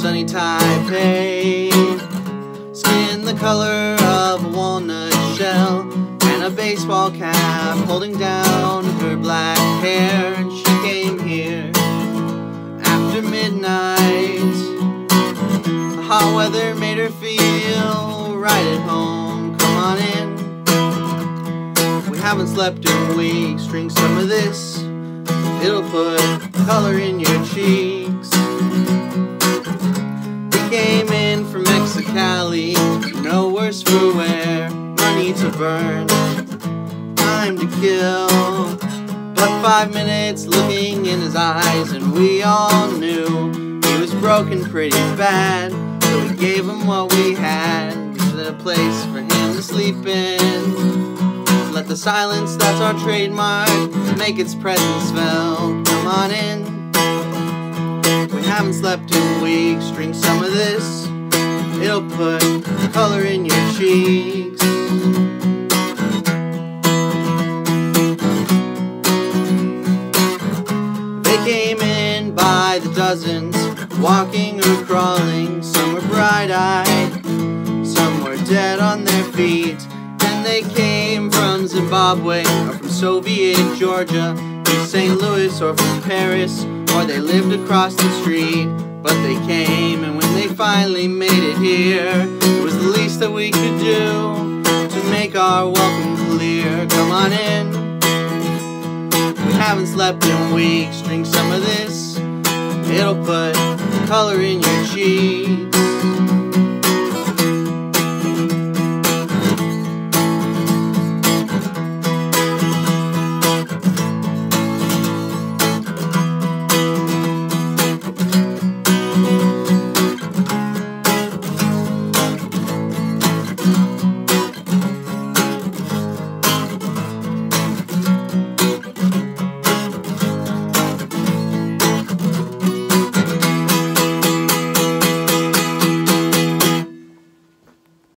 sunny Taipei. Skin the color of a walnut shell and a baseball cap holding down her black hair. And she came here after midnight. The hot weather made her feel right at home. Come on in. We haven't slept in weeks. Drink some of this. It'll put color in your cheeks. No worse for wear. Money to burn. Time to kill. But five minutes looking in his eyes, and we all knew he was broken pretty bad. So we gave him what we had. Just a place for him to sleep in. Let the silence that's our trademark make its presence felt. Come on in. We haven't slept in weeks. Drink some of this. It'll put color in your cheeks. They came in by the dozens, walking or crawling. Some were bright eyed, some were dead on their feet. And they came from Zimbabwe or from Soviet Georgia, St. Louis or from Paris, or they lived across the street. But they came, and when they finally made it here, it was the least that we could do to make our welcome clear. Come on in. We haven't slept in weeks. Drink some of this. It'll put color in your cheeks.